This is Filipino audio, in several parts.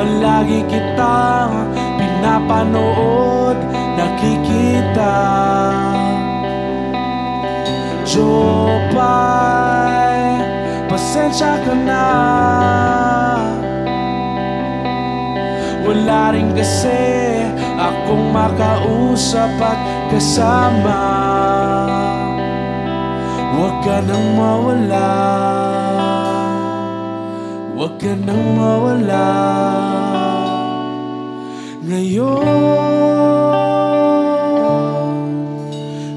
Palagi kitang pinapanood, nakikita. Jopay, pasensya ka na. Wala rin kasi akong makausap at kasama. Huwag ka nang mawala Huwag ka nang mawala. Ngayon.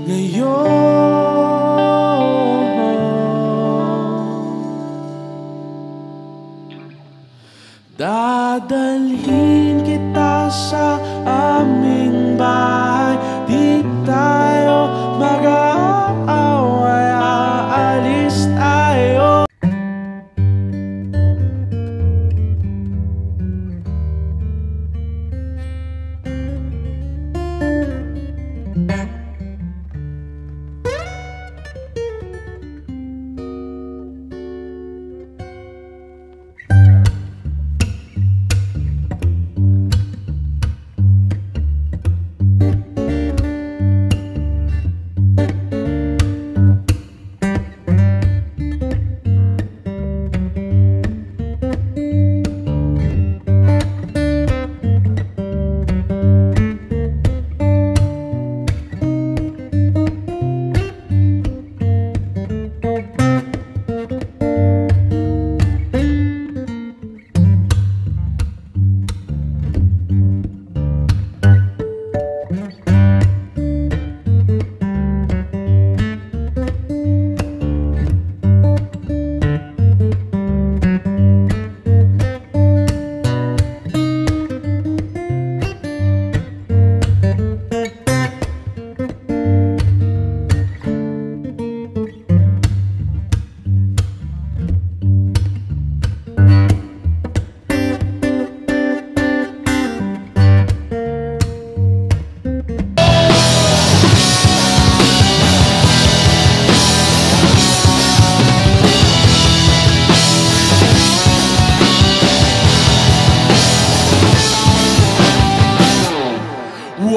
Ngayon. Dadalhin kita sa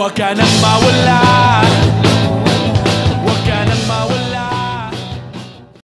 Huwag ka nang mawala.